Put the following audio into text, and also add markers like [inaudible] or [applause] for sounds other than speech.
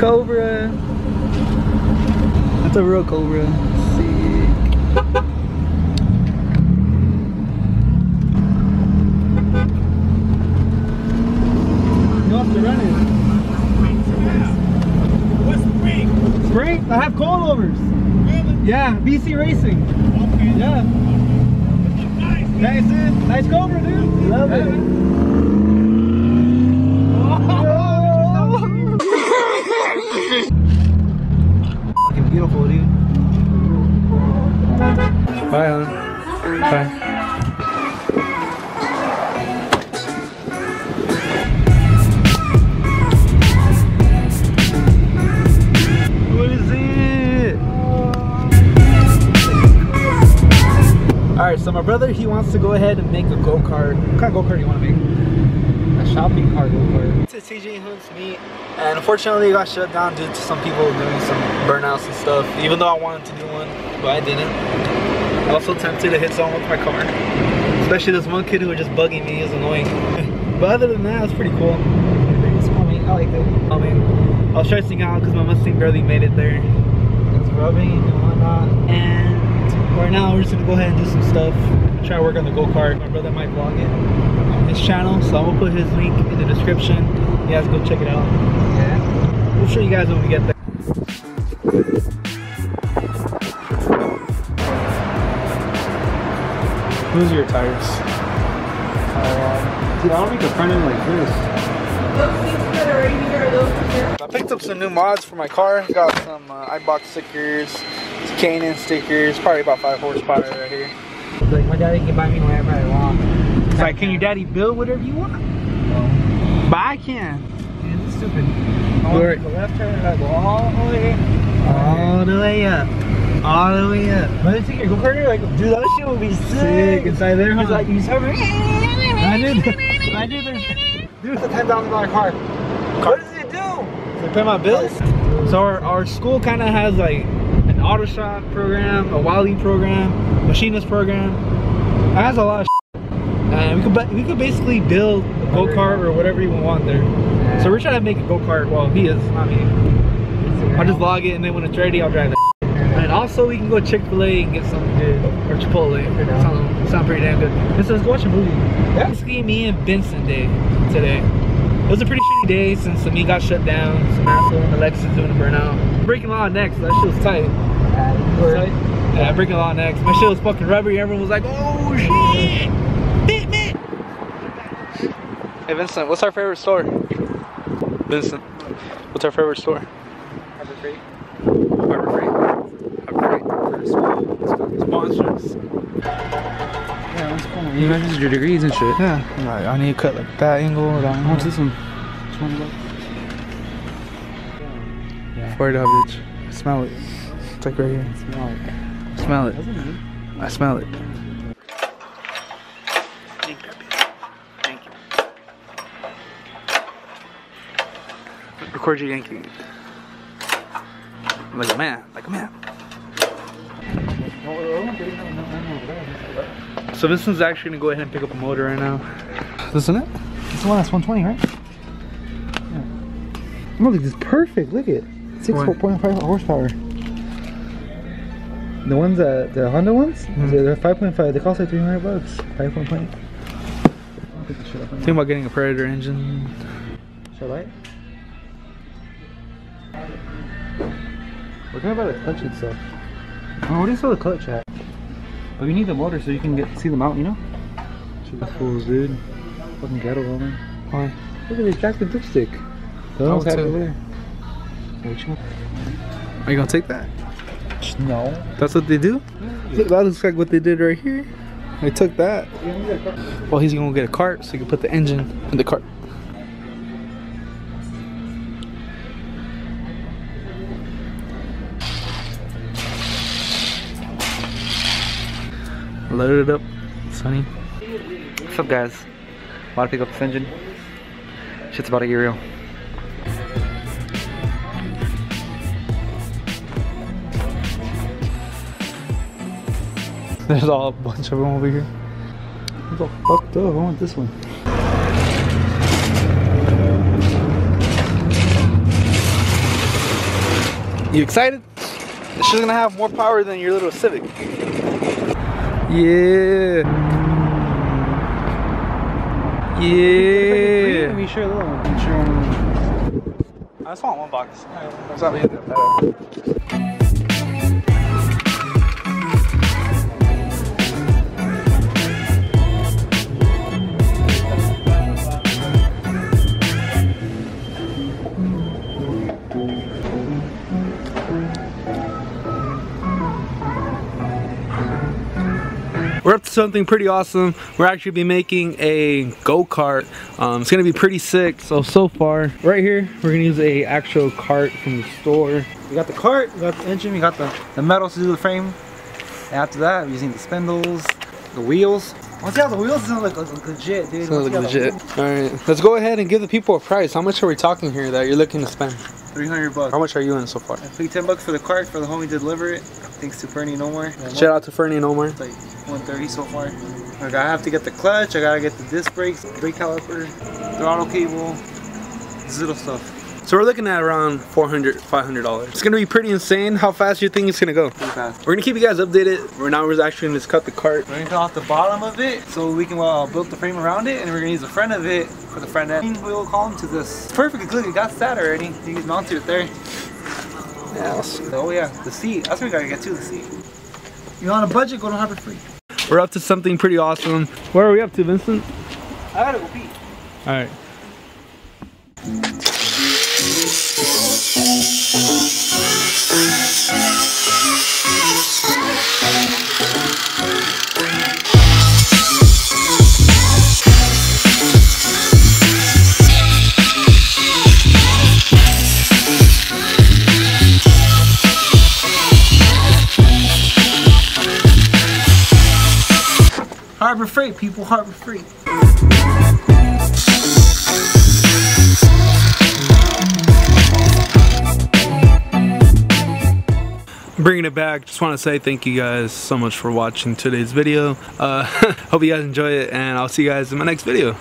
Cobra. That's a real Cobra. Sick. You off to run it. Ring? I have coilovers. Really? Yeah, BC Racing. Okay. Yeah. Nice. Nice, dude. Nice Cobra, dude. Love it. Bye, hon. Bye. What is it? Alright, so my brother, he wants to go ahead and make a go-kart. What kind of go-kart do you want to make? A shopping cart go-kart. To TJ Hunt's meet, and unfortunately it got shut down due to some people doing some burnouts and stuff. Even though I wanted to do one, but I didn't. I also tempted to hit someone with my car. Especially this one kid who was just bugging me, is annoying. [laughs] but other than that, it's pretty cool. It's calming. I like it. I mean, I was stressing out because my Mustang barely made it there. It's rubbing and whatnot. And right now we're just gonna go ahead and do some stuff. Try to work on the go-kart. My brother might vlog it on his channel, so I'm gonna put his link in the description. You guys go check it out. Yeah. We'll show you guys when we get there. Who's your tires? Dude, I don't make a front end like this. Those seats that are right here, are those for? I picked up some new mods for my car. Got some uh, iBox stickers, some K&N stickers, probably about five horsepower right here. Like my daddy can buy me whatever I want. It's like, can your daddy build whatever you want? But I can. Dude, this is stupid. I Where- want the left turn I go all the way. All the way up. All the way up. But I take your go-karter, like, dude, that shit would be sick. Sick inside there, huh? He's like, he's hovering. I did. I did. There's. [laughs] Dude, it's a ten thousand dollar car. What does it do? They pay my bills. So our, our school kind of has like an auto shop program, a Wally program, machinist program. It has a lot of and we could we could basically build a go kart or whatever you want there. So we're trying to make a go kart. Well, he is, not me. I'll just log it and then when it's ready, I'll drive it. And also we can go Chick Fil A and get something good or Chipotle. Sound, sound pretty damn good. And so let's go watch a movie. Yeah. Basically, me and Benson day today. It was a pretty shitty day since me got shut down. Some asshole and a Lexus doing a burnout. Breaking a lot of necks. That shit was tight. Tight. Yeah, breaking a lot of necks. My shit was fucking rubbery. Everyone was like, "Oh shit, hit me!" Hey Vincent, what's our favorite store? Vincent, what's our favorite store? Harbor Freight. Harbor Freight. Harbor Freight. Sponsors. Yeah, that's cool. You measure your degrees and shit. Yeah. Like, I need to cut like that angle or that angle. What's this one? 20 bucks. Yeah. Word up, bitch. Smell it. It's like right here. Smell it. Smell it. I smell it. Thank you. Thank you. Record your Yankee. Like a man. Like a man. So Vincent's actually gonna go ahead and pick up a motor right now. This Isn't it? This one that's 120, right? Yeah. Look, this is perfect. Look at it. What? 6.5 horsepower. The ones that the Honda ones, Mhm. they're 5.5. They cost like 300 bucks. 5.5. I'll pick this shit up. Thinking about getting a Predator engine. Should I? We're talking about the clutch itself. Oh, what do you sell the clutch at? But you need the motor so you can get see the mount, you know? That's cool, dude. Fucking ghetto, man. Why? Look at this dipstick. The Oh, ones too. over there. Which one? Are you gonna take that? No. That's what they do? Look, that looks like what they did right here. They took that. Well, he's gonna get a cart so he can put the engine in the cart. Load it up, sunny What's up, guys? Want to pick up this engine? Shit's about to get real. There's all a bunch of them over here. What the fucked up? I want this one. You excited? This shit's gonna have more power than your little Civic. Yeah. Yeah. Be sure little one. Sure one. I just want one box. That's not me. We're up something pretty awesome. We're actually be making a go-kart. Um, it's gonna be pretty sick. So, so far, right here, we're gonna use a actual cart from the store. We got the cart, we got the engine, we got the, the metal to do the frame. After that, we're using the spindles, the wheels. Have the wheels, it's gonna look, look legit, dude. It's gonna Once look you have legit. All right, let's go ahead and give the people a price. How much are we talking here that you're looking to spend? 300 bucks. How much are you in so far? I paid 10 bucks for the cart for the homie to deliver it. Thanks to Fernie and Omar. Shout out to Fernie and Omar. It's like 130 so far. Like I have to get the clutch, I gotta get the disc brakes, brake caliper, throttle cable, this little stuff. So we're looking at around 400 $500. It's gonna be pretty insane how fast you think it's gonna go. Pretty fast. We're gonna keep you guys updated. We're now we're actually gonna just cut the cart. We're gonna cut off the bottom of it so we can uh, build the frame around it and we're gonna use the front of it for the front end. We'll call him to this. Perfectly good, it got sat already. You can mount it there. Yes. Oh yeah, the seat. That's what we gotta get to, the seat. You're on a budget, go to Harbor Free. We're up to something pretty awesome. Where are we up to, Vincent? I gotta go pee. All Harbor Freight, people, Harbor Freight. Bringing it back. Just want to say thank you guys so much for watching today's video. Uh [laughs] hope you guys enjoy it and i'll see you guys in my next video